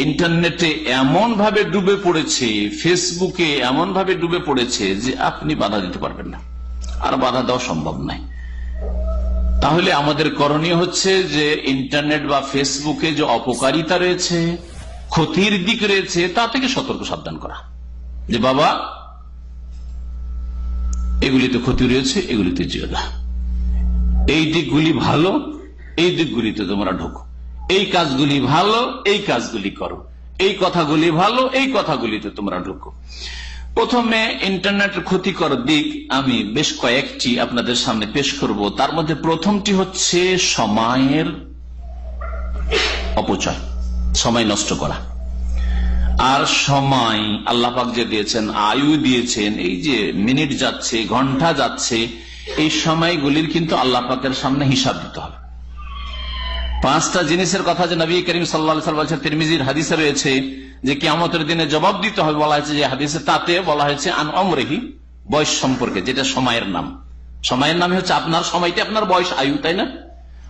ইন্টারনেটে এমন ভাবে ডুবে পড়েছে, ফেসবুকে এমন ভাবে ডুবে পড়েছে যে আপনি বাধা দিতে পারবেন না। আর বাধা দেওয়া সম্ভব নাই তাহলে আমাদের করণীয় হচ্ছে যে ইন্টারনেট বা ফেসবুকে যে অপকারিতা রয়েছে, ক্ষতির দিক রয়েছে, তা থেকে সতর্ক সাবধান করা। যে বাবা, এগুলিতে ক্ষতি রয়েছে, এগুলিতে না। এই দিকগুলি ভালো, এই দিকগুলিতে তোমরা ঢোকো। এই কাজগুলি ভালো, এই কাজগুলি করো। এই কথাগুলি ভালো, এই কথাগুলিতে তোমরা ঢুকো। প্রথমে ইন্টারনেটের ক্ষতিকর দিক আমি বেশ কয়েকটি আপনাদের সামনে পেশ করব। তার মধ্যে প্রথমটি হচ্ছে সময়ের অপচয়, সময় নষ্ট করা। আর সময় আল্লাপাক যে দিয়েছেন, আয়ু দিয়েছেন, এই যে মিনিট যাচ্ছে, ঘণ্টা যাচ্ছে, এই সময়গুলির কিন্তু আল্লাহ পাকের সামনে হিসাব দিতে হবে। পাঁচটা জিনিসের কথা যে নবী করিম সাল্লা তিরমিজির হাদিসে রয়েছে যে কিয়ামতের দিনে জবাব দিতে হবে বলা হয়েছে যে হাদিসে তাতে বলা হয়েছে, আন অমরেহি বয়স সম্পর্কে, যেটা সময়ের নাম। সময়ের নামে হচ্ছে আপনার সময়টা, আপনার বয়স, আয়ু, তাই না?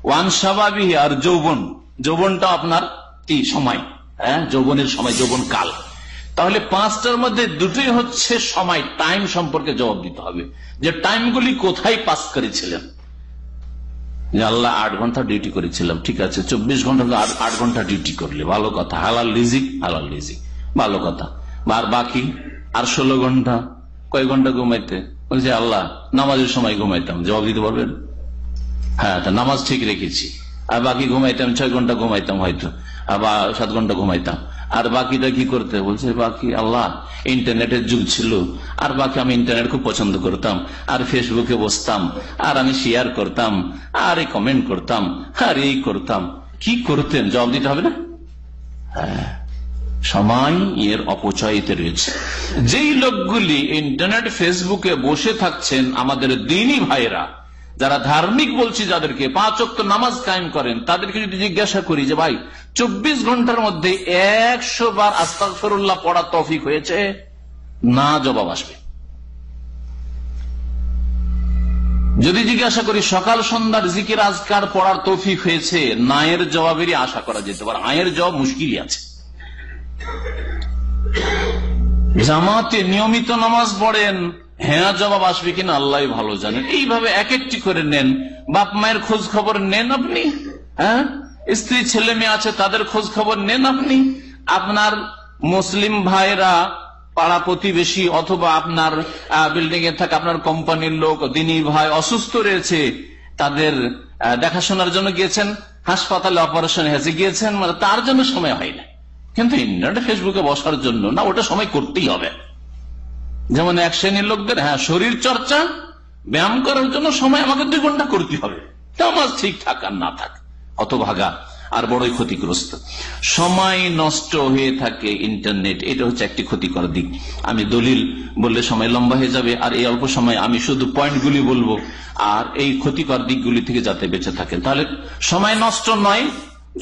ওয়ান স্বাভাবিক আর যৌবন, যৌবনটা আপনার কি? সময়। হ্যাঁ যৌবনের সময়, যৌবন কাল। তাহলে পাঁচটার মধ্যে দুটোই হচ্ছে সময়, টাইম সম্পর্কে জবাব দিতে হবে। যে টাইমগুলি কোথায় পাস করেছিলেন? যে আল্লাহ আট ঘণ্টা ডিউটি করেছিলাম, ঠিক আছে? চব্বিশ ঘণ্টা আট ঘণ্টা ডিউটি করলে, ভালো কথা। হালাল লিজিক হালাল লিজিক ভালো কথা। আর বাকি? আর ষোলো ঘণ্টা। কয় ঘণ্টা ঘুমাইতে? বলছে, আল্লাহ, নামাজের সময় ঘুমাইতাম। জবাব দিতে পারবেন? হ্যাঁ তা নামাজ ঠিক রেখেছি। আর বাকি ঘুমাইতাম, ছয় ঘণ্টা ঘুমাইতাম হয়তো। বা সাত ঘণ্টা ঘুমাইতাম। আর বাকিটা কি করতে? বলছে, বাকি আল্লাহ, ইন্টারনেটের যুগ ছিল। আর বাকি আমি ইন্টারনেট খুব পছন্দ করতাম। আর ফেসবুকে বসতাম। আর আমি শেয়ার করতাম। আর এই কমেন্ট করতাম। আর এই করতাম। কি করতেন? জবাব দিতে হবে না? হ্যাঁ। সময় এর অপচয়তে রয়েছে। যেই লোকগুলি ইন্টারনেট, ফেসবুকে বসে থাকছেন আমাদের দিনই ভাইরা যারা ধার্মিক বলছি যাদেরকে, পাঁচ অক্ট নামাজ কায়েম করেন, তাদেরকে যদি জিজ্ঞাসা করি যে, ভাই, চব্বিশ ঘণ্টার মধ্যে একশো বার আস্তাফরুল্লাহ পড়া তফিক হয়েছে? না জবাব আসবে। যদি জিজ্ঞাসা করি, সকাল সন্ধ্যার জিকির আজকার পড়ার তৌফিক হয়েছে? নায়ের জবাবেরই আশা করা যেতে পারে। আয়ের জবাব মুশকিলই আছে। জামাতে নিয়মিত নামাজ পড়েন হ্যাঁ জবাব আসবে কিনা আল্লাহ ভালো জানেন। এইভাবে এক একটি করে নেন। বাপ মায়ের খোঁজ খবর নেন আপনি হ্যাঁ? স্ত্রী ছেলে মেয়ে আছে, তাদের খোঁজ খবর নেন আপনি। আপনার মুসলিম ভাইরা পাড়া প্রতিবেশী অথবা আপনার বিল্ডিং এ থাকে আপনার কোম্পানির লোক, দিনী ভাই অসুস্থ রয়েছে, তাদের দেখাশোনার জন্য গিয়েছেন, হাসপাতালে অপারেশন হয়েছে, গিয়েছেন মানে তার জন্য সময় হয় না। কিন্তু ইন্টারনেট ফেসবুকে বসার জন্য না, ওটা সময় করতেই হবে। যেমন এক শ্রেণির লোকদের হ্যাঁ শরীর চর্চা, ব্যায়াম করার জন্য সময় আমাকে দুই ঘণ্টা করতে হবে। নামাজ ঠিক থাক আর না থাক অত ভাগা আর বড়ই ক্ষতিগ্রস্ত। সময় নষ্ট হয়ে থাকে ইন্টারনেট, এটা হচ্ছে একটি ক্ষতিকর দিক। আমি দলিল বললে সময় লম্বা হয়ে যাবে, আর এই অল্প সময় আমি শুধু পয়েন্টগুলি বলব, আর এই ক্ষতিকর দিকগুলি থেকে যাতে বেঁচে থাকেন। তাহলে সময় নষ্ট নয়,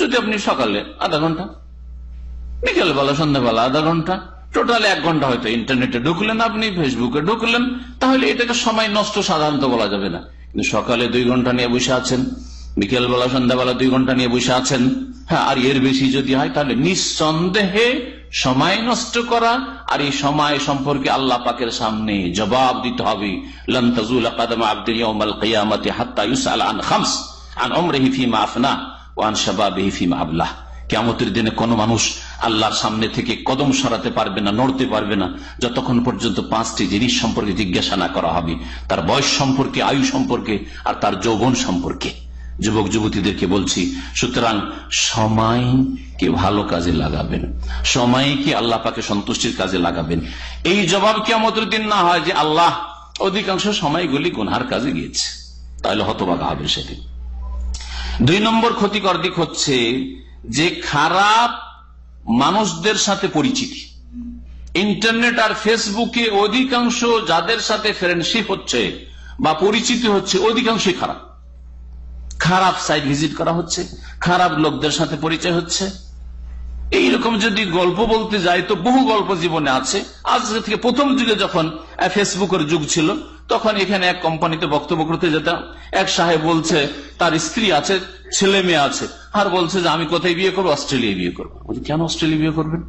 যদি আপনি সকালে আধা ঘণ্টা, বিকেলবেলা, সন্ধ্যাবেলা আধা ঘণ্টা টোটাল এক ঘণ্টা হয়তো ইন্টারনেটে ঢুকলেন আপনি ফেসবুকে ঢুকলেন, তাহলে এটাকে সময় নষ্ট সাধারণত বলা যাবে না। কিন্তু সকালে দুই ঘণ্টা নিয়ে বসে আছেন, বিকেলবেলা, সন্ধ্যাবেলা দুই ঘণ্টা নিয়ে বসে আছেন হ্যাঁ আর এর বেশি যদি হয়, তাহলে নিঃসন্দেহে সময় নষ্ট করা, আর এই সময় সম্পর্কে আল্লাহ পাকের সামনে জবাব দিতে হবে। আন আবলাহ। কেমতের দিনে কোনো মানুষ আল্লাহর সামনে থেকে কদম সরাতে পারবে না, নড়তে পারবে না, যতক্ষণ পর্যন্ত পাঁচটি জিনিস সম্পর্কে জিজ্ঞাসা না করা হবে। তার বয়স সম্পর্কে, আয়ু সম্পর্কে আর তার যৌবন সম্পর্কে। যুবক, যুবতীদেরকে বলছি, সুতরাং সময়কে ভালো কাজে লাগাবেন। সময়কে আল্লাহ পাকে সন্তুষ্টির কাজে লাগাবেন। এই জবাব কেমতের দিন না হয় যে আল্লাহ অধিকাংশ সময়গুলি গুনহার কাজে গিয়েছে। তাহলে হতবাগা হবে সেদিন। দুই নম্বর ক্ষতিকর দিক হচ্ছে যে খারাপ মানুষদের সাথে পরিচিতি। ইন্টারনেট আর ফেসবুকে অধিকাংশ যাদের সাথে ফ্রেন্ডশিপ হচ্ছে বা পরিচিতি হচ্ছে, অধিকাংশই খারাপ। খারাপ সাইট ভিজিট করা হচ্ছে, খারাপ লোকদের সাথে পরিচয় হচ্ছে। এইরকম যদি গল্প বলতে যাই তো বহু গল্প জীবনে আছে। আজ থেকে প্রথম যুগে যখন ফেসবুকের যুগ ছিল, তখন এখানে এক কোম্পানিতে বক্তব্য করতে যেতাম। এক সাহেব বলছে, তার স্ত্রী আছে ছেলে মেয়ে আছে। আর বলছে যে আমি কোথায় বিয়ে করব? অস্ট্রেলিয়া বিয়ে করব। কেন অস্ট্রেলিয়া বিয়ে করবেন?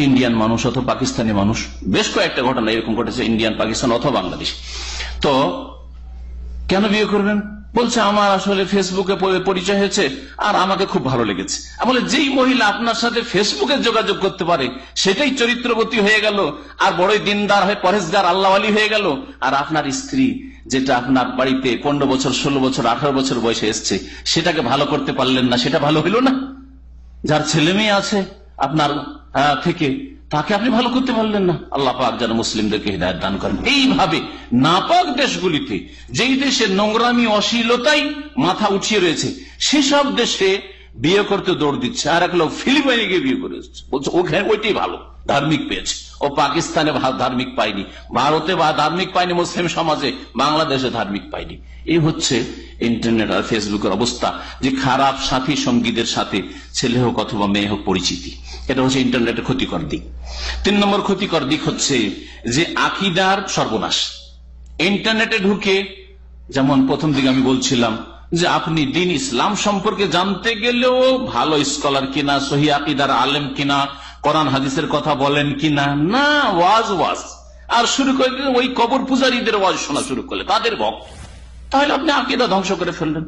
ইন্ডিয়ান মানুষ অথবা পাকিস্তানি মানুষ। বেশ কয়েকটা ঘটনা এরকম ঘটেছে, ইন্ডিয়ান, পাকিস্তান অথবা বাংলাদেশ। তো কেন বিয়ে করবেন? বলছে, আমার আসলে ফেসবুকে পরিচয় হয়েছে আর আমাকে খুব ভালো লেগেছে। বলে, যেই মহিলা আপনার সাথে ফেসবুকে যোগাযোগ করতে পারে, সেটাই চরিত্রবতী হয়ে গেল আর বড়ই দিনদার হয়ে পরেশগার আল্লাহ আলী হয়ে গেল। আর আপনার স্ত্রী, যেটা আপনার বাড়িতে পনেরো বছর, ষোলো বছর, আঠারো বছর বয়সে এসছে, সেটাকে ভালো করতে পারলেন না, সেটা ভালো হইল না? যার ছেলে মেয়ে আছে, আপনার থেকে তাকে আপনি ভালো করতে পারলেন না। আল্লাহ পাক যেন মুসলিমদেরকে হৃদায়ত দান করেন। এইভাবে নাপাক দেশগুলিতে, যেই দেশে নোংরামি, অশ্লীলতাই মাথা উঠিয়ে রয়েছে, সেসব দেশে বিয়ে করতে দৌড় দিচ্ছে আর এক লোক ফিলিপাইনে গিয়ে বিয়ে করে বলছে, ওখানে ওইটাই ভালো, ধার্মিক পেয়েছে। ও পাকিস্তানে ধার্মিক পায়নি, ভারতে বা ধার্মিক পায়নি, মুসলিম সমাজে বাংলাদেশে ধার্মিক পায়নি। এই হচ্ছে ইন্টারনেট আর ফেসবুকের অবস্থা, যে খারাপ সাথী সঙ্গীদের সাথে ছেলে হোক অথবা মেয়ে হোক পরিচিতি। এটা হচ্ছে ইন্টারনেটের ক্ষতিকর দিক। তিন নম্বর ক্ষতিকর দিক হচ্ছে যে আকিদার সর্বনাশ। ইন্টারনেটে ঢুকে, যেমন প্রথম দিকে আমি বলছিলাম যে আপনি দিন ইসলাম সম্পর্কে জানতে গেলেও ভালো স্কলার কিনা, সহি আকিদার আলেম কিনা, কোরআন, হাদিসের কথা বলেন কিনা? না, ওয়াজ ওয়াজ। আর শুরু করে ওই কবর পূজারীদের ওয়াজ শোনা শুরু করলে তাদের ভক্ত। তাহলে আপনি আকিদা ধ্বংস করে ফেললেন।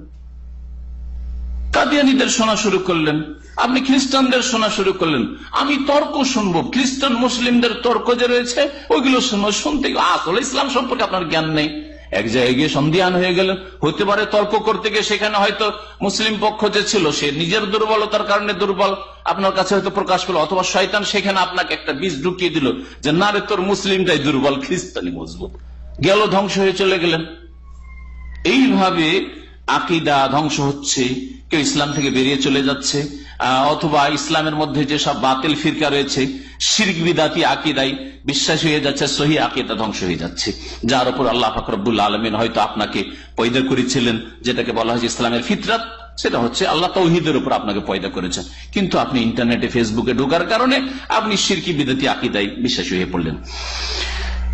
কাদিয়ানিদের শোনা শুরু করলেন, আপনি খ্রিস্টানদের শোনা শুরু করলেন। আমি তর্ক শুনব, খ্রিস্টান মুসলিমদের তর্ক যে রয়েছে, ওইগুলো শুনব শুনতে আসলে ইসলাম সম্পর্কে আপনার জ্ঞান নেই। এক জায়গায় গিয়ে সন্ধিয়ান হয়ে গেলেন হতে পারে তর্ক করতে গিয়ে সেখানে হয়তো মুসলিম পক্ষ যে ছিল, সে নিজের দুর্বলতার কারণে দুর্বল। আপনার কাছে হয়তো প্রকাশ পেল, অথবা শয়তান সেখানে আপনাকে একটা বীজ ঢুকিয়ে দিল যে, না রে, তোর মুসলিমটাই দুর্বল খ্রিস্টানি মজবুত। গেল, ধ্বংস হয়ে চলে গেলেন। এইভাবে আকিদা ধ্বংস হচ্ছে, কেউ ইসলাম থেকে বেরিয়ে চলে যাচ্ছে। অথবা ইসলামের মধ্যে যেসব বাতিল ফিরকা রয়েছে, শির্ক বিদাতি আকিদাই বিশ্বাস হয়ে যাচ্ছে, সহি আকিদা ধ্বংস হয়ে যাচ্ছে। যার উপর আল্লাহ ফাকরুল আলমিন হয়তো আপনাকে পয়দা করেছিলেন, যেটাকে বলা হয়েছে ইসলামের ফিতরাত, সেটা হচ্ছে আল্লাহ তৌহিদের উপর আপনাকে পয়দা করেছেন। কিন্তু আপনি ইন্টারনেটে, ফেসবুকে ঢোকার কারণে আপনি শিরকি বিদাতি আকিদাই বিশ্বাস হয়ে পড়লেন।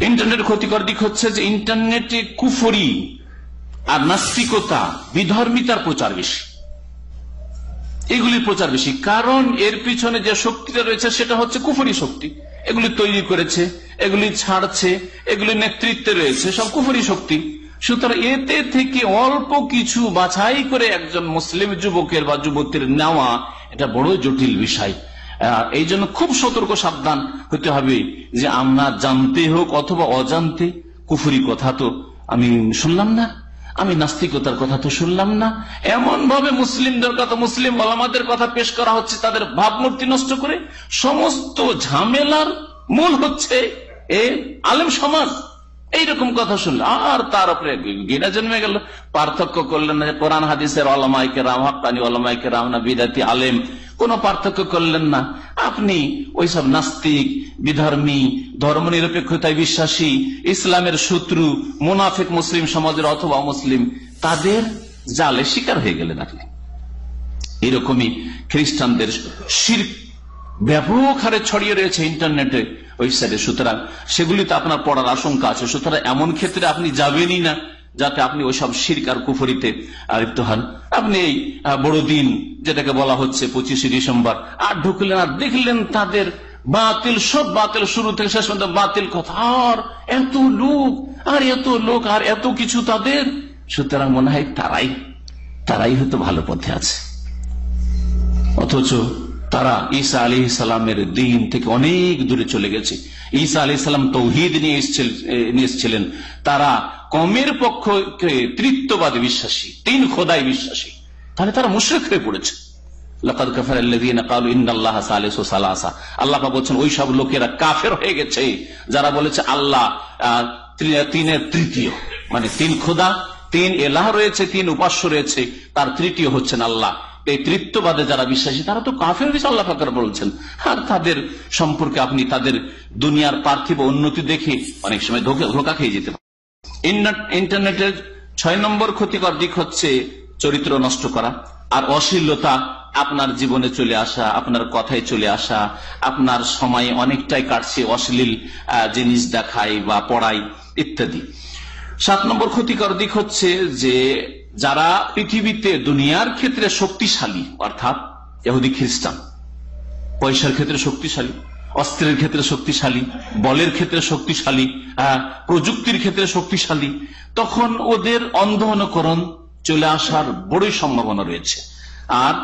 ইন্টারনেট ক্ষতিকর দিক হচ্ছে যে ইন্টারনেটে কুফরি আর নাস্তিকতা, বিধর্মিতার প্রচার বেশি। এগুলির প্রচার বেশি। কারণ এর পিছনে যে শক্তিটা রয়েছে, সেটা হচ্ছে কুফরি শক্তি। এগুলি তৈরি করেছে, এগুলি ছাড়ছে, এগুলি নেতৃত্বে রয়েছে, সব কুফরি শক্তি। সুতরাং এতে থেকে অল্প কিছু বাছাই করে একজন মুসলিম যুবকের বা যুবতীর নেওয়া এটা বড় জটিল বিষয়। এই জন্য খুব সতর্ক সাবধান হতে হবে যে আমরা জানতে হোক অথবা অজান্তে। কুফুরি কথা তো আমি শুনলাম না। আমি নাস্তিকতার কথা তো শুনলাম না। এমন ভাবে মুসলিমদের কথা, মুসলিম মালামাদের কথা পেশ করা হচ্ছে, তাদের ভাবমূর্তি নষ্ট করে সমস্ত ঝামেলার মূল হচ্ছে এ আলেম সমাজ। এইরকম কথা শুনলো, আর তার উপরে গিনা জন্মে গেল। পার্থক্য করলেন কোরআন হাদিসের অলমাইকে রাম হকানি অলমাইকে রাম না বিদাতি আলেম, কোন পার্থক্য করলেন না। আপনি ওইসব নাস্তিক, বিধর্মী ধর্ম নিরপেক্ষতায় বিশ্বাসী, ইসলামের শত্রু, মুনাফিক মুসলিম সমাজের অথবা মুসলিম তাদের জালে শিকার হয়ে গেলেন আপনি। এরকমই খ্রিস্টানদের শির ব্যাপক হারে ছড়িয়ে রয়েছে ইন্টারনেটে। ওয়েবসাইটে সুতরাং সেগুলিতে আপনার পড়ার আশঙ্কা আছে। সুতরাং এমন ক্ষেত্রে আপনি যাবেনই না যাতে আপনি ওইসব শিরকার কুফরিতে আলিপ্ত হন। আপনি এই বড়দিন যেটাকে বলা হচ্ছে পঁচিশে ডিসেম্বর, আর ঢুকলেন আর দেখলেন তাদের বাতিল, সব বাতিল, শুরু থেকে শেষ পর্যন্ত বাতিল কথা আর এত লোক, আর এত লোক, আর এত কিছু তাদের। সুতরাং মনে হয় তারাই তারাই হয়তো ভালো পথে আছে। অথচ তারা ঈসা আলী সালামের দিন থেকে অনেক দূরে চলে গেছে। ঈসা আলী সালাম তৌহিদ নিয়ে এসেছিলেন। তারা কমের পক্ষে তৃত্ববাদ বিশ্বাসী, তিন খোদায় বিশ্বাসী। তাহলে তারা মুশ্রেক হয়ে পড়েছে। আল্লাহ বলছেন, ওই সব লোকেরা কাফের হয়ে গেছে। যারা বলেছে আল্লাহ তিনের তৃতীয়। মানে তিন খোদা, তিন এলাহ রয়েছে, তিন উপাস্য রয়েছে। তার তৃতীয় হচ্ছেন আল্লাহ। এই তৃত্ববাদে যারা বিশ্বাসী, তারা তো কাফের বিষয় আল্লাহ ফাকর বলছেন। আর তাদের সম্পর্কে আপনি তাদের দুনিয়ার পার্থিব উন্নতি দেখে অনেক সময় ধোকা খেয়ে যেতে পারেন। ইন্টারনেটের ছয় নম্বর ক্ষতিকর দিক হচ্ছে চরিত্র নষ্ট করা আর অশ্লীলতা, আপনার জীবনে চলে আসা, আপনার কথায় চলে আসা, আপনার সময় অনেকটাই কাটছে অশ্লীল জিনিস দেখাই বা পড়াই ইত্যাদি। সাত নম্বর ক্ষতিকর দিক হচ্ছে যে যারা পৃথিবীতে দুনিয়ার ক্ষেত্রে শক্তিশালী, অর্থাৎ এহুদি খ্রিস্টান, পয়সার ক্ষেত্রে শক্তিশালী, অস্ত্রের ক্ষেত্রে শক্তিশালী, বলের ক্ষেত্রে শক্তিশালী প্রযুক্তির ক্ষেত্রে শক্তিশালী, তখন ওদের অন্ধ অনুকরণ চলে আসার বড়ই সম্ভাবনা রয়েছে। আর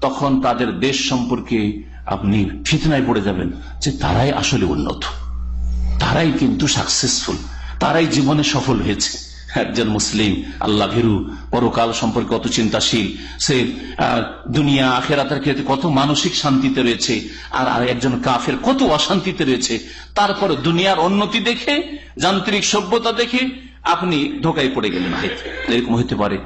তখন তাদের দেশ সম্পর্কে আপনি ফিতনায় পড়ে যাবেন যে তারাই আসলে উন্নত। তারাই কিন্তু সাকসেসফুল তারাই জীবনে সফল হয়েছে। একজন মুসলিম, আল্লাহ ভীরু, পরকাল সম্পর্কে কত চিন্তাশীল। সে দুনিয়া, আখেরাতের ক্ষেত্রে কত মানসিক শান্তিতে রয়েছে, আর একজন কাফের কত অশান্তিতে রয়েছে। তারপর দুনিয়ার উন্নতি দেখে, যান্ত্রিক সভ্যতা দেখে আপনি ধোকায় পড়ে গেলেন। এরকম হইতে পারে।